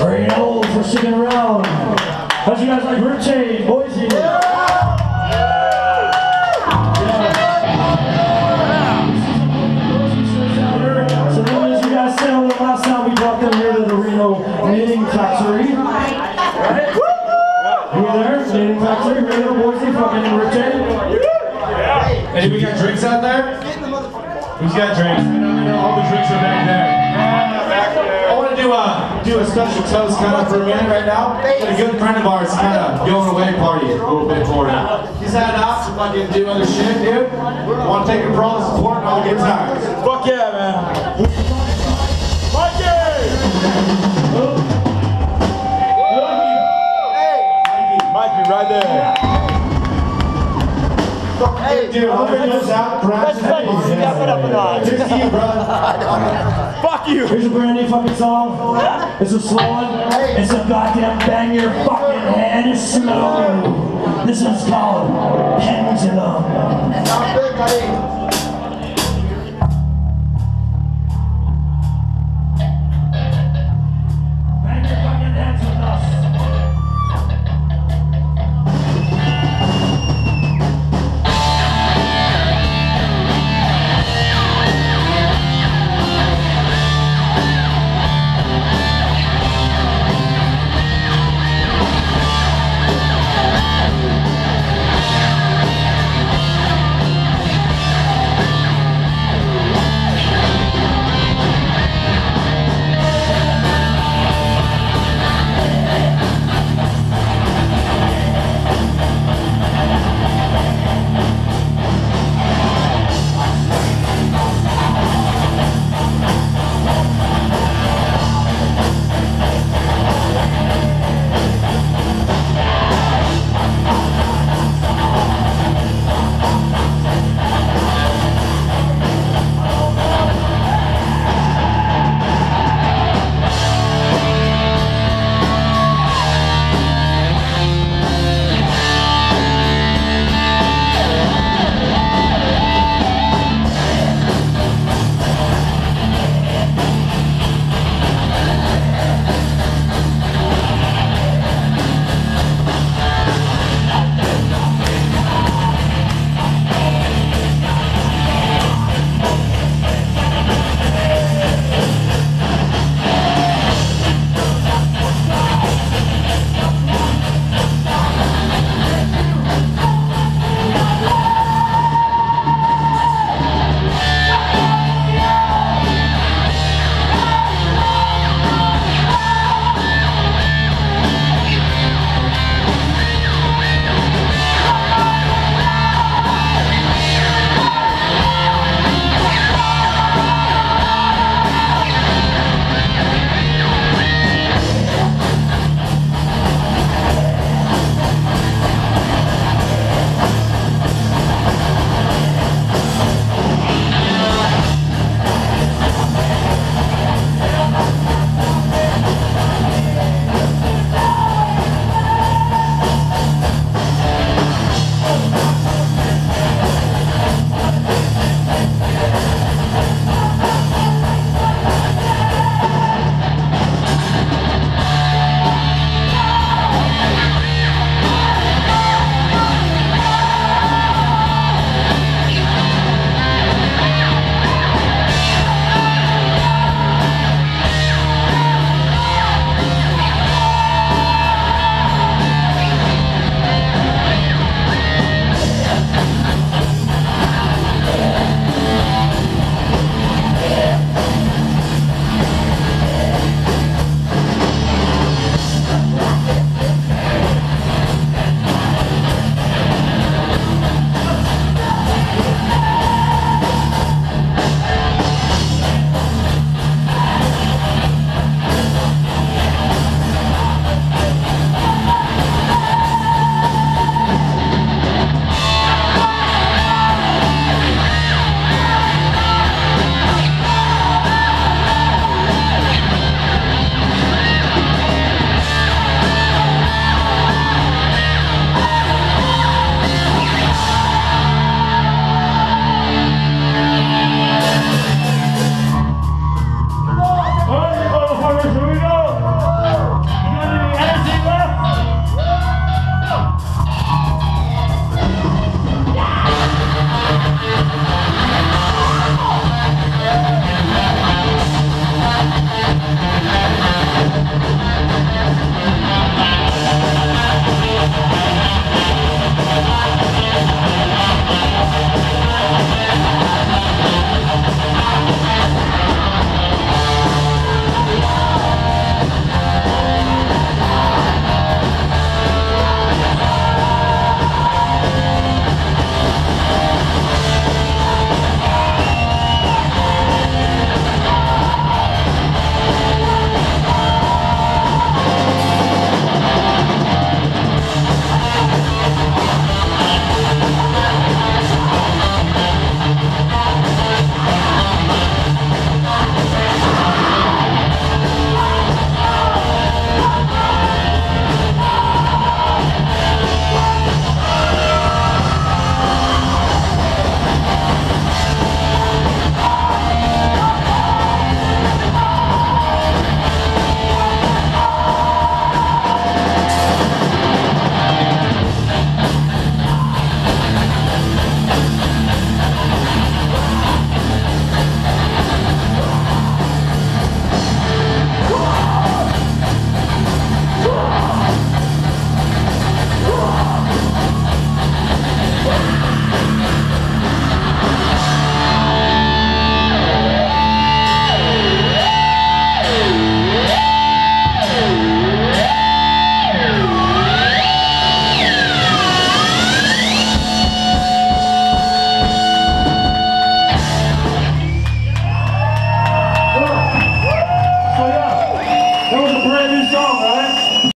Reno for sticking around. How'd you guys like Rip Chain, Boise? So then, as you guys said the last time we brought them here to the Reno Knitting Factory. Right? You were there? Knitting Factory, Reno, Boise, fucking Rip Chain. Hey, we got drinks out there? Who's got drinks? All the drinks do a special toast kind of for a minute right now. Got a good friend of ours kind of going away party a little bit for him. He's had off to fucking do other shit, dude. Want to take him for all the support and all the good times. Fuck yeah, man. Hey, dude, I'll bring those out. Let's fucking step it up a notch. Here's to you, brother. Fuck you. Here's a brand new fucking song. It's a slow one. It's a goddamn bang your fucking head is slow. This one's called Pendulum. Sounds good, buddy.